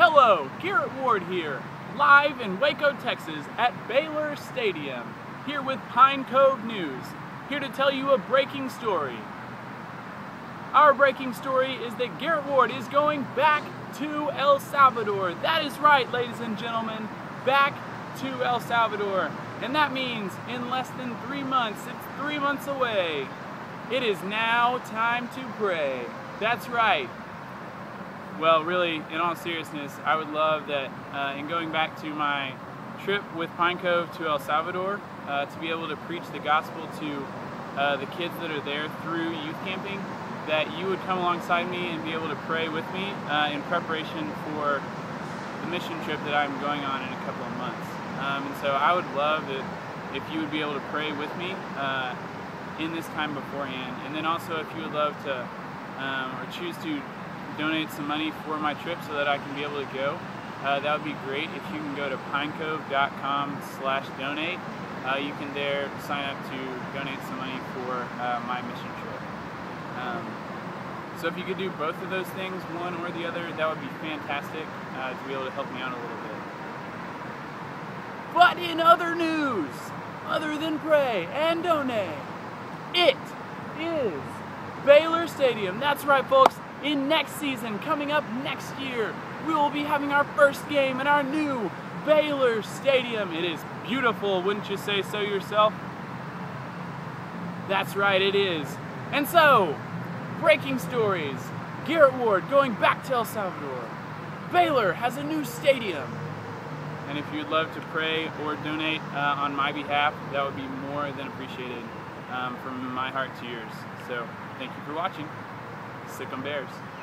Hello, Garret Ward here, live in Waco, Texas at Baylor Stadium, here with Pine Cove News, here to tell you a breaking story. Our breaking story is that Garret Ward is going back to El Salvador. That is right, ladies and gentlemen, back to El Salvador. And that means in less than three months, it's three months away. It is now time to pray. That's right. Well, really, in all seriousness, I would love that uh, in going back to my trip with Pine Cove to El Salvador, uh, to be able to preach the gospel to uh, the kids that are there through youth camping, that you would come alongside me and be able to pray with me uh, in preparation for the mission trip that I'm going on in a couple of months. Um, and so I would love it if you would be able to pray with me uh, in this time beforehand. And then also if you would love to um, or choose to donate some money for my trip so that I can be able to go, uh, that would be great. If you can go to pinecove.com slash donate, uh, you can there sign up to donate some money for uh, my mission trip. Um, so if you could do both of those things, one or the other, that would be fantastic uh, to be able to help me out a little bit. But in other news, other than pray and donate, it is Baylor Stadium. That's right, folks in next season, coming up next year, we will be having our first game in our new Baylor Stadium. It is beautiful, wouldn't you say so yourself? That's right, it is. And so, breaking stories. Garret Ward going back to El Salvador. Baylor has a new stadium. And if you'd love to pray or donate uh, on my behalf, that would be more than appreciated um, from my heart to yours. So, thank you for watching. Sic 'em Bears.